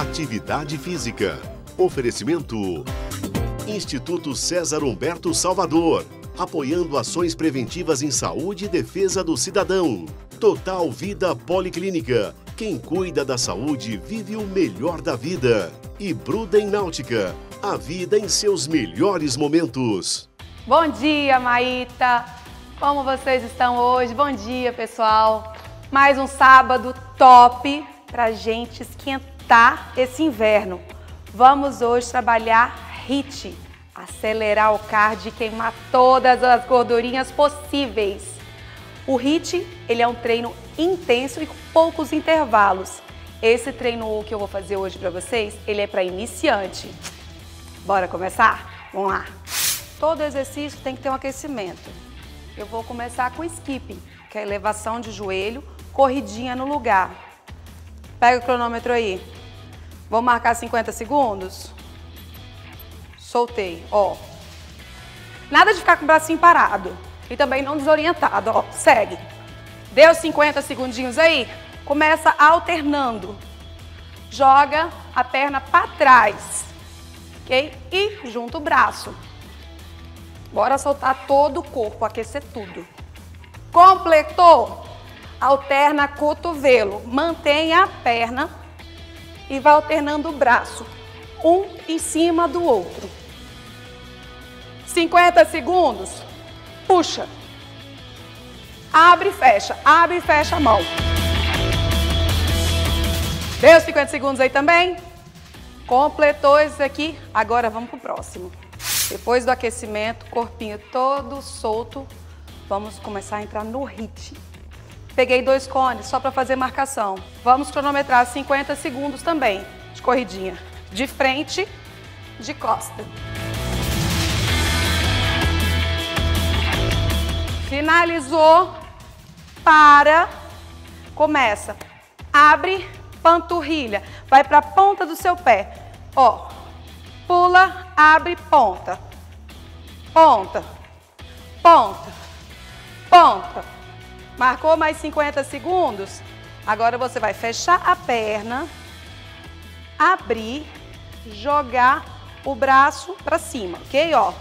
atividade física. Oferecimento Instituto César Humberto Salvador, apoiando ações preventivas em saúde e defesa do cidadão. Total Vida Policlínica. Quem cuida da saúde vive o melhor da vida. E Bruden Náutica. A vida em seus melhores momentos. Bom dia, Maíta! Como vocês estão hoje? Bom dia, pessoal! Mais um sábado top pra gente esquentar esse inverno. Vamos hoje trabalhar HIT, acelerar o cardio e queimar todas as gordurinhas possíveis. O HIT, ele é um treino intenso e com poucos intervalos. Esse treino que eu vou fazer hoje para vocês, ele é para iniciante. Bora começar? Vamos lá. Todo exercício tem que ter um aquecimento. Eu vou começar com skipping, que é elevação de joelho, corridinha no lugar. Pega o cronômetro aí. Vou marcar 50 segundos. Soltei, ó. Nada de ficar com o bracinho parado. E também não desorientado, ó. Segue. Deu 50 segundinhos aí? Começa alternando. Joga a perna para trás. Ok? E junta o braço. Bora soltar todo o corpo, aquecer tudo. Completou? Alterna cotovelo. Mantenha a perna e vai alternando o braço, um em cima do outro. 50 segundos, puxa. Abre e fecha, abre e fecha a mão. Deu 50 segundos aí também? Completou isso aqui, agora vamos pro próximo. Depois do aquecimento, corpinho todo solto, vamos começar a entrar no HIT. Peguei dois cones só para fazer marcação. Vamos cronometrar 50 segundos também de corridinha. De frente, de costa. Finalizou, para, começa. Abre, panturrilha, vai para a ponta do seu pé. Ó, pula, abre, ponta. Ponta, ponta, ponta. Marcou mais 50 segundos? Agora você vai fechar a perna, abrir, jogar o braço para cima, ok? Ó.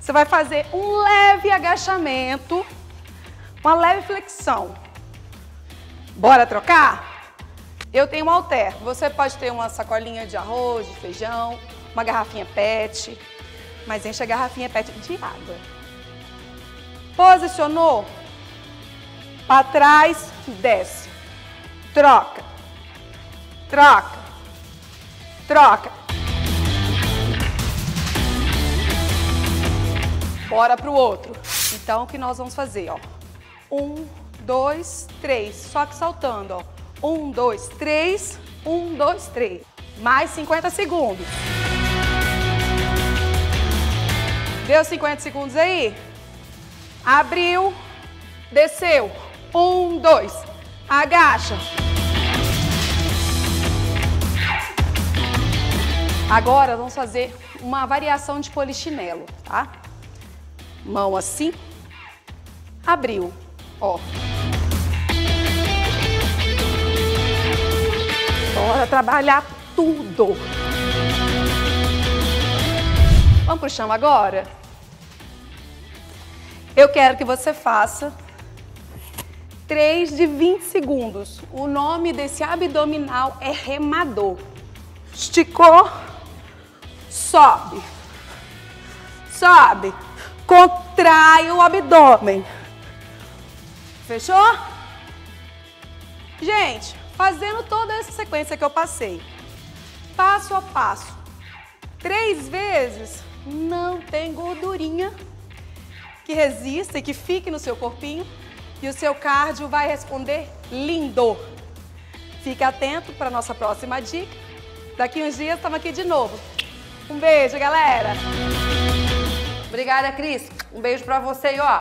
Você vai fazer um leve agachamento, uma leve flexão. Bora trocar? Eu tenho um halter. Você pode ter uma sacolinha de arroz, de feijão, uma garrafinha PET, mas enche a garrafinha PET de água. Posicionou? Para trás, desce. Troca. Troca. Troca. Bora pro outro. Então, o que nós vamos fazer, ó. Um, dois, três. Só que saltando, ó. Um, dois, três. Um, dois, três. Mais 50 segundos. Deu 50 segundos aí? Abriu, desceu. Um, dois. Agacha. Agora vamos fazer uma variação de polichinelo, tá? Mão assim. Abriu, ó. Bora trabalhar tudo. Vamos pro chão agora? Eu quero que você faça 3 de 20 segundos. O nome desse abdominal é remador. Esticou, sobe, sobe, contrai o abdômen. Fechou? Gente, fazendo toda essa sequência que eu passei, passo a passo, três vezes, não tem gordurinha que resista e que fique no seu corpinho e o seu cardio vai responder lindo. Fique atento para nossa próxima dica. Daqui uns dias estamos aqui de novo. Um beijo, galera. Obrigada, Cris. Um beijo para você e ó.